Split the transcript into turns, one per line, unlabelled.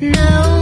No.